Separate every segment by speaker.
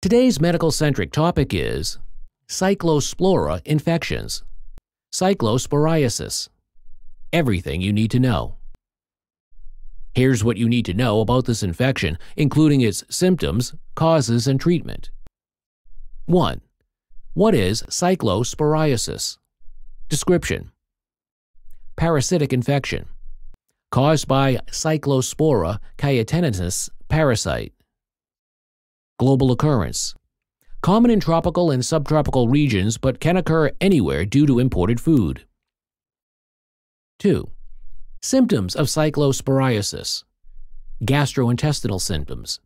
Speaker 1: Today's medical centric topic is Cyclospora infections, cyclosporiasis. Everything you need to know. Here's what you need to know about this infection, including its symptoms, causes, and treatment. 1. What is cyclosporiasis? Description Parasitic infection caused by Cyclospora cayetanensis parasite. Global occurrence. Common in tropical and subtropical regions but can occur anywhere due to imported food. 2. Symptoms of cyclosporiasis. Gastrointestinal symptoms.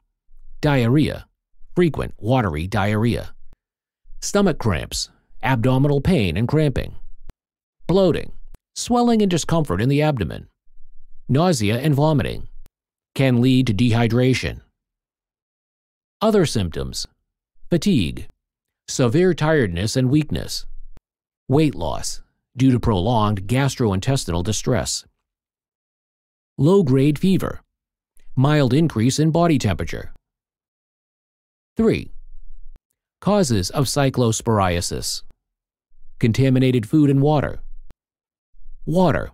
Speaker 1: Diarrhea. Frequent watery diarrhea. Stomach cramps. Abdominal pain and cramping. Bloating. Swelling and discomfort in the abdomen. Nausea and vomiting. Can lead to dehydration. Other symptoms fatigue, severe tiredness and weakness, weight loss due to prolonged gastrointestinal distress, low grade fever, mild increase in body temperature. 3. Causes of cyclosporiasis contaminated food and water. Water.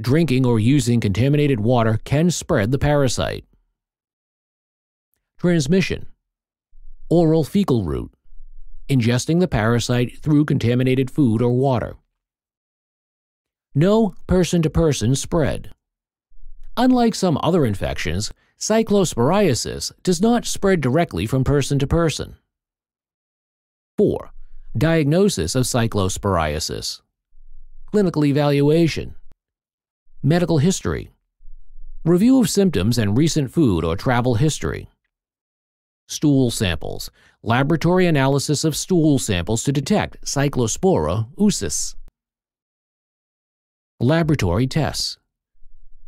Speaker 1: Drinking or using contaminated water can spread the parasite. Transmission oral fecal route, ingesting the parasite through contaminated food or water. No person to person spread. Unlike some other infections, cyclosporiasis does not spread directly from person to person. 4. Diagnosis of cyclosporiasis. Clinical evaluation. Medical history. Review of symptoms and recent food or travel history stool samples, laboratory analysis of stool samples to detect Cyclospora oocysts. Laboratory tests.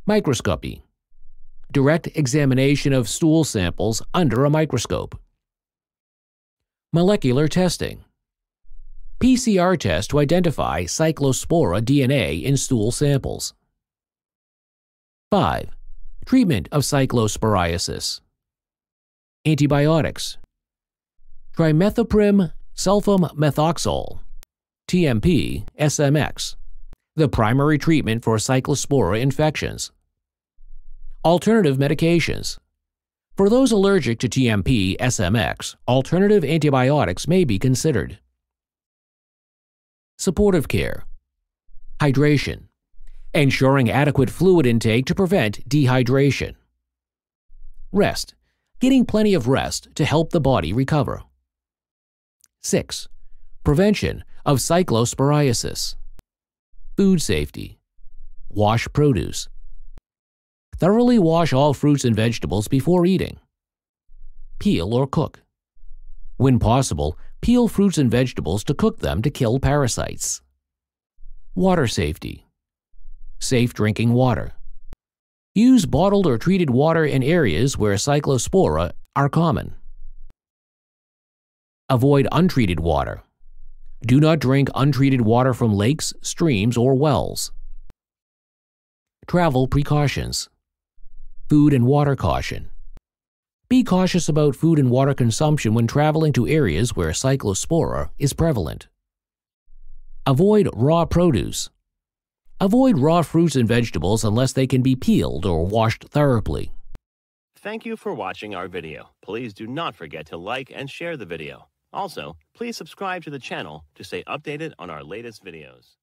Speaker 1: Microscopy. Direct examination of stool samples under a microscope. Molecular testing. PCR test to identify Cyclospora DNA in stool samples. 5. Treatment of cyclosporiasis. Antibiotics Trimethoprim sulfamethoxazole, TMP SMX, the primary treatment for cyclospora infections. Alternative medications. For those allergic to TMP SMX, alternative antibiotics may be considered. Supportive care. Hydration. Ensuring adequate fluid intake to prevent dehydration. Rest getting plenty of rest to help the body recover. 6. Prevention of cyclosporiasis. Food safety. Wash produce. Thoroughly wash all fruits and vegetables before eating. Peel or cook. When possible, peel fruits and vegetables to cook them to kill parasites. Water safety. Safe drinking water. Use bottled or treated water in areas where cyclospora are common. Avoid untreated water. Do not drink untreated water from lakes, streams, or wells. Travel precautions. Food and water caution. Be cautious about food and water consumption when traveling to areas where cyclospora is prevalent. Avoid raw produce. Avoid raw fruits and vegetables unless they can be peeled or washed thoroughly.
Speaker 2: Thank you for watching our video. Please do not forget to like and share the video. Also, please subscribe to the channel to stay updated on our latest videos.